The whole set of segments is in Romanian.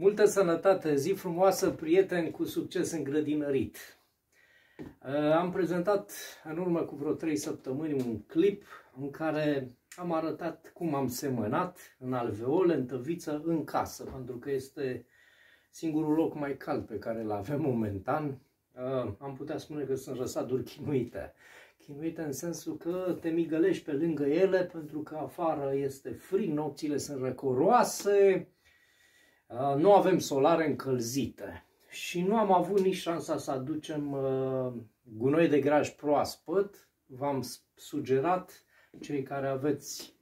Multă sănătate, zi frumoasă, prieteni cu succes în grădinărit. Uh, am prezentat în urmă cu vreo 3 săptămâni un clip în care am arătat cum am semănat în alveole, în tăviță, în casă, pentru că este singurul loc mai cald pe care îl avem momentan. Uh, am putea spune că sunt răsaduri chinuite. Chinuite în sensul că te migălești pe lângă ele pentru că afară este frig, nopțile sunt răcoroase, uh, nu avem solare încălzite și nu am avut nici șansa să aducem uh, gunoi de graj proaspăt. V-am sugerat cei care aveți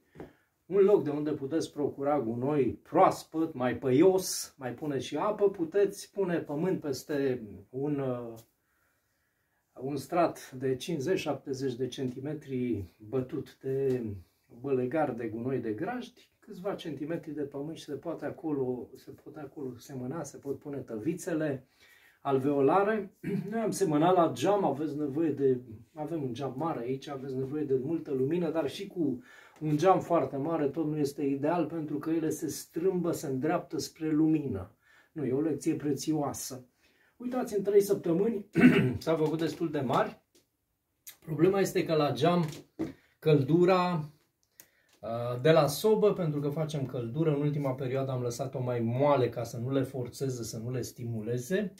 un loc de unde puteți procura gunoi proaspăt, mai păios, mai puneți și apă, puteți pune pământ peste un, uh, un strat de 50-70 de centimetri bătut de bălegar de gunoi de grajdi, câțiva centimetri de pământ și se poate acolo, se poate acolo semăna, se pot pune tăvițele alveolare. Noi am semănat la geam, aveți nevoie de, avem un geam mare aici, aveți nevoie de multă lumină, dar și cu un geam foarte mare tot nu este ideal pentru că ele se strâmbă, se îndreaptă spre lumină. Nu, e o lecție prețioasă. Uitați, în 3 săptămâni s-a făcut destul de mari. Problema este că la geam căldura uh, de la sobă, pentru că facem căldură, în ultima perioadă am lăsat-o mai moale ca să nu le forțeze, să nu le stimuleze.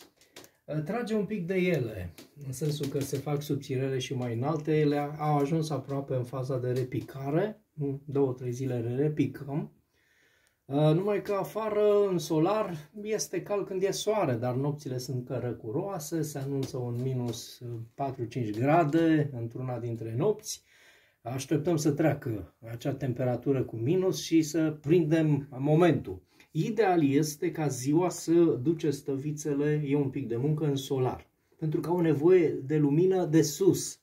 Uh, trage un pic de ele, în sensul că se fac subțirele și mai înalte, ele au ajuns aproape în faza de repicare, două, trei zile le repicăm, uh, numai că afară, în solar, este cald când e soare, dar nopțile sunt cărăcuroase, se anunță un minus 4-5 grade într-una dintre nopți, așteptăm să treacă acea temperatură cu minus și să prindem momentul. Ideal este ca ziua să duce stăvițele, e un pic de muncă în solar, pentru că au nevoie de lumină de sus,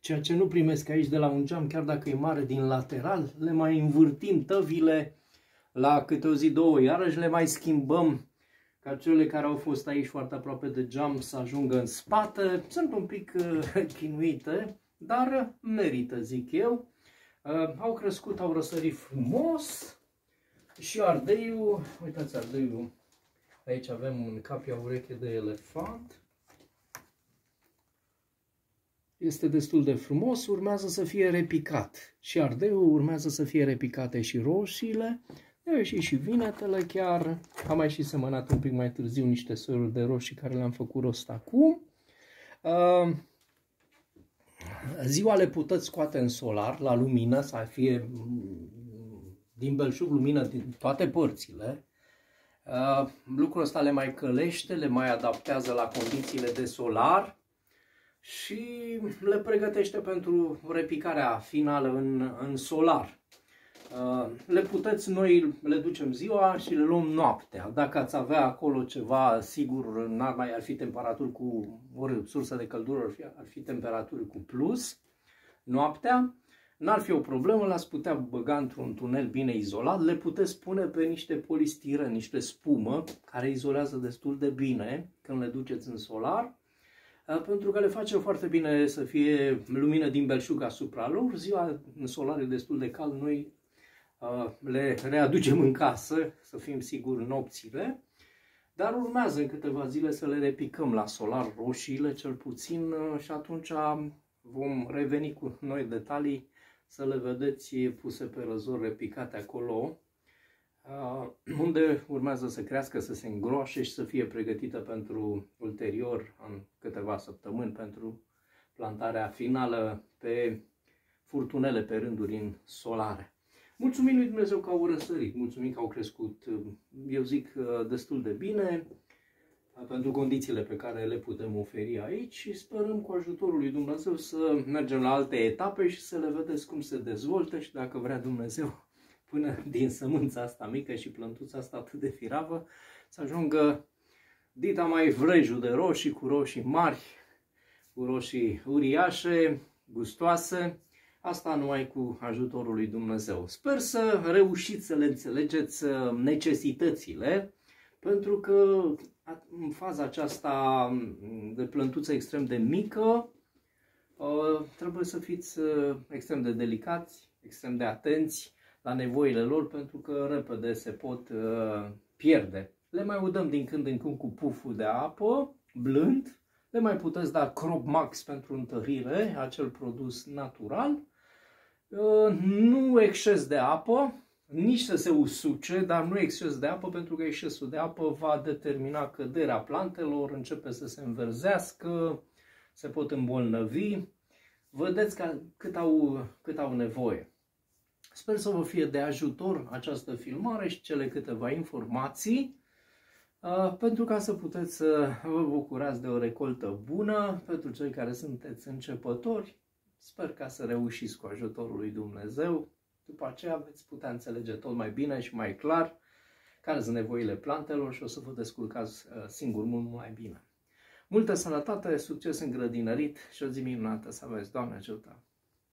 ceea ce nu primesc aici de la un geam, chiar dacă e mare din lateral, le mai învârtim tăvile la câte o zi, două, iarăși le mai schimbăm ca cele care au fost aici foarte aproape de geam să ajungă în spate. Sunt un pic uh, chinuite, dar merită, zic eu. Uh, au crescut, au răsărit frumos și ardeiul, uitați ardeiul, aici avem un capia ureche de elefant. Este destul de frumos, urmează să fie repicat. Și ardeiul urmează să fie repicate și roșiile. Eu și și vinetele chiar. Am mai și semănat un pic mai târziu niște soiuri de roșii care le-am făcut rost acum. Uh, Ziua le puteți scoate în solar, la lumină, să fie din belșug lumină din toate părțile. Uh, lucrul ăsta le mai călește, le mai adaptează la condițiile de solar și le pregătește pentru repicarea finală în, în solar. Uh, le puteți, noi le ducem ziua și le luăm noaptea. Dacă ați avea acolo ceva, sigur, n-ar mai ar fi temperaturi cu, ori sursă de căldură, ar fi, ar fi temperaturi cu plus noaptea, n-ar fi o problemă, l-ați putea băga într-un tunel bine izolat, le puteți pune pe niște polistiren, niște spumă, care izolează destul de bine când le duceți în solar, uh, pentru că le face foarte bine să fie lumină din belșug asupra lor. Ziua în solar e destul de cald, noi le readucem în casă, să fim siguri nopțile, dar urmează în câteva zile să le repicăm la solar roșiile cel puțin și atunci vom reveni cu noi detalii să le vedeți puse pe răzor repicate acolo, unde urmează să crească, să se îngroașe și să fie pregătită pentru ulterior, în câteva săptămâni, pentru plantarea finală pe furtunele, pe rânduri în solare. Mulțumim lui Dumnezeu că au răsărit, mulțumim că au crescut, eu zic, destul de bine pentru condițiile pe care le putem oferi aici și sperăm cu ajutorul lui Dumnezeu să mergem la alte etape și să le vedeți cum se dezvoltă și dacă vrea Dumnezeu până din sămânța asta mică și plântuța asta atât de firavă să ajungă dita mai vrejul de roșii cu roșii mari, cu roșii uriașe, gustoase Asta numai cu ajutorul lui Dumnezeu. Sper să reușiți să le înțelegeți uh, necesitățile, pentru că în faza aceasta mm, de plântuță extrem de mică, uh, trebuie să fiți uh, extrem de delicați, extrem de atenți la nevoile lor, pentru că repede se pot pierde. Le mai udăm din când în când cu puful de apă, blând, le mai puteți da Crop Max pentru întărire, acel produs natural, uh, nu exces de apă, nici să se usuce, dar nu exces de apă, pentru că excesul de apă va determina căderea plantelor, începe să se înverzească, se pot îmbolnăvi. Vedeți că, cât, au, cât au nevoie. Sper să vă fie de ajutor această filmare și cele câteva informații uh, pentru ca să puteți să vă bucurați de o recoltă bună pentru cei care sunteți începători. Sper ca să reușiți cu ajutorul lui Dumnezeu. După aceea veți putea înțelege tot mai bine și mai clar care sunt nevoile plantelor și o să vă descurcați uh, singur mult mai bine. Multă sănătate, succes în grădinărit și o zi minunată să aveți. Doamne ajută!